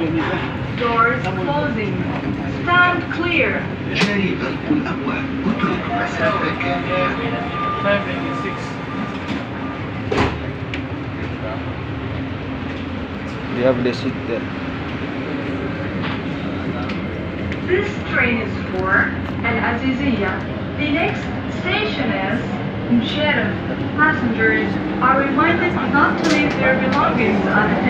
Doors closing. Stand clear. Five and have the seat there. This train is for Al Aziziyah. The next station is Msheireb. Passengers are reminded not to leave their belongings unattended.